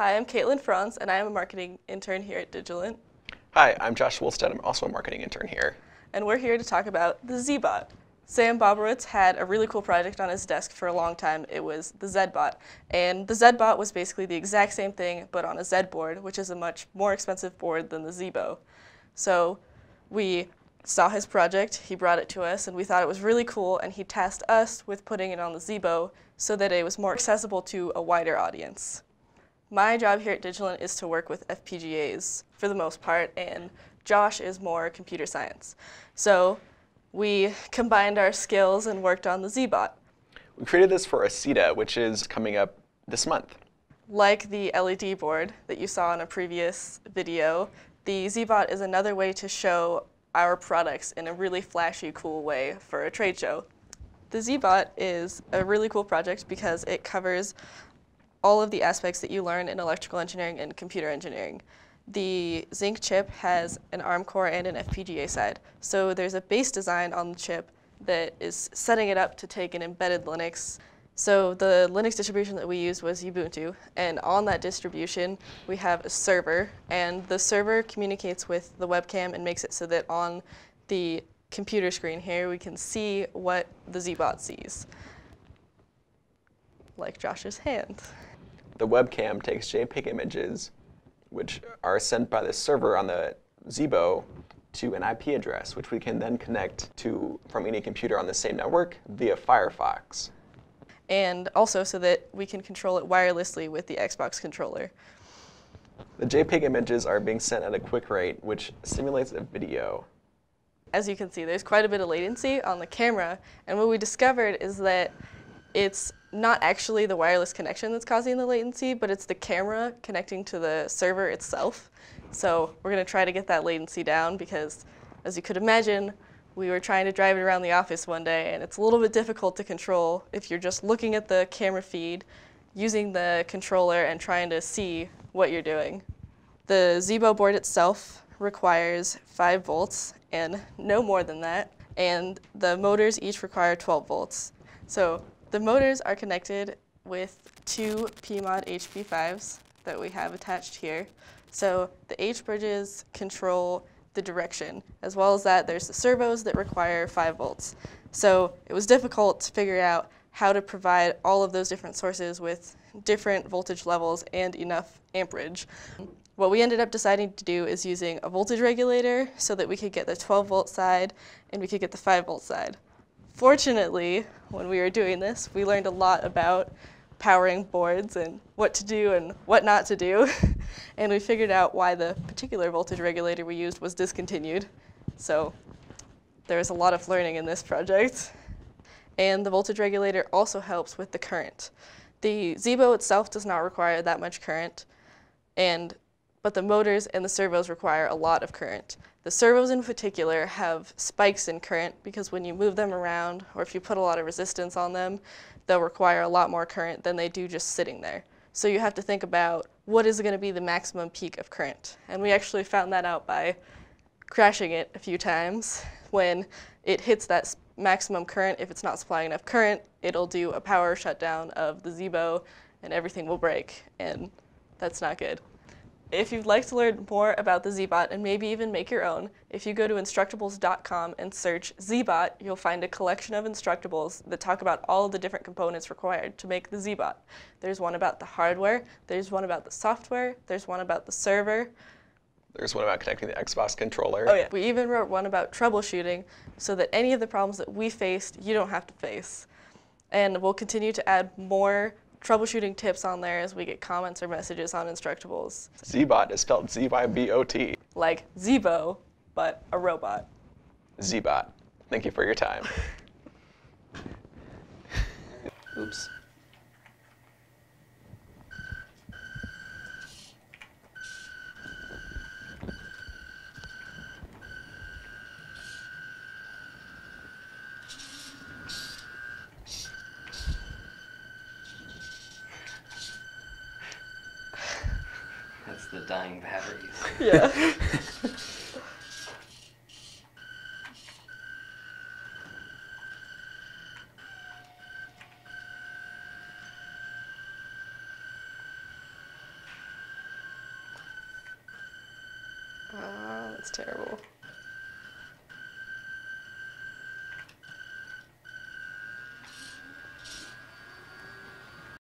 Hi, I'm Caitlin Franz, and I am a marketing intern here at Digilent. Hi, I'm Josh Wolstead. I'm also a marketing intern here. And we're here to talk about the Zybot. Sam Bobrowicz had a really cool project on his desk for a long time. It was the ZBot. And the ZBot was basically the exact same thing, but on a ZedBoard, which is a much more expensive board than the ZYBO. So we saw his project, he brought it to us, and we thought it was really cool, and he tasked us with putting it on the ZYBO so that it was more accessible to a wider audience. My job here at Digilent is to work with FPGAs for the most part, and Josh is more computer science. So we combined our skills and worked on the Zybot. We created this for ACETA, which is coming up this month. Like the LED board that you saw in a previous video, the Zybot is another way to show our products in a really flashy, cool way for a trade show. The Zybot is a really cool project because it covers all of the aspects that you learn in electrical engineering and computer engineering. The Zynq chip has an ARM core and an FPGA side. So there's a base design on the chip that is setting it up to take an embedded Linux. So the Linux distribution that we used was Ubuntu, and on that distribution we have a server, and the server communicates with the webcam and makes it so that on the computer screen here we can see what the Zybot sees, like Josh's hand. The webcam takes JPEG images which are sent by the server on the ZYBO to an IP address, which we can then connect to from any computer on the same network via Firefox. And also so that we can control it wirelessly with the Xbox controller. The JPEG images are being sent at a quick rate, which simulates a video. As you can see, there's quite a bit of latency on the camera, and what we discovered is that it's not actually the wireless connection that's causing the latency, but it's the camera connecting to the server itself. So we're going to try to get that latency down because, as you could imagine, we were trying to drive it around the office one day, and it's a little bit difficult to control if you're just looking at the camera feed, using the controller, and trying to see what you're doing. The ZYBO board itself requires 5 volts and no more than that, and the motors each require 12 volts. So the motors are connected with two PMOD HB5s that we have attached here. So the H bridges control the direction. As well as that, there's the servos that require 5 volts. So it was difficult to figure out how to provide all of those different sources with different voltage levels and enough amperage. What we ended up deciding to do is using a voltage regulator so that we could get the 12 volt side and we could get the 5 volt side. Fortunately, when we were doing this, we learned a lot about powering boards and what to do and what not to do. and we figured out why the particular voltage regulator we used was discontinued. So there was a lot of learning in this project. And the voltage regulator also helps with the current. The ZYBO itself does not require that much current, and but the motors and the servos require a lot of current. The servos in particular have spikes in current because when you move them around or if you put a lot of resistance on them, they'll require a lot more current than they do just sitting there. So you have to think about what is going to be the maximum peak of current. And we actually found that out by crashing it a few times. When it hits that maximum current, if it's not supplying enough current, it'll do a power shutdown of the ZYBO and everything will break. And that's not good. If you'd like to learn more about the Zybot and maybe even make your own, if you go to instructables.com and search Zybot, you'll find a collection of instructables that talk about all of the different components required to make the Zybot. There's one about the hardware, there's one about the software, there's one about the server. There's one about connecting the Xbox controller. Oh yeah. We even wrote one about troubleshooting so that any of the problems that we faced, you don't have to face. And we'll continue to add more troubleshooting tips on there as we get comments or messages on Instructables. Zybot is spelled Z-Y-B-O-T. Like Zybo, but a robot. Zybot. Thank you for your time. Oops. the dying batteries. Yeah. Ah, uh, that's terrible.